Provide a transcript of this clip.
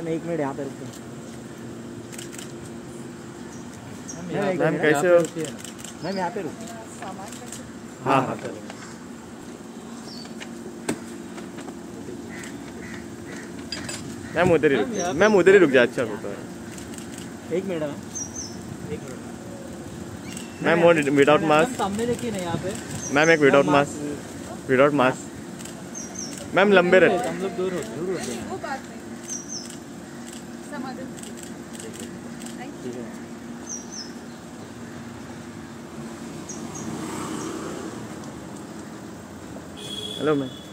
Ma'am एक minute यहाँ पे रुक मैम कैसे हो मैम यहाँ पे रुक हाँ हाँ चलो मैम उधर ही मैम उधर ही रुक जा अच्छा होता है। एक मिनट मैम। एक मिनट। मैम वो विदाउट मास्क सामने देखिए ना यहाँ पे। मैम एक without mask without mask ma'am लंबे रहते हम लोग दूर हो दूर होते हैं है हेलो मैम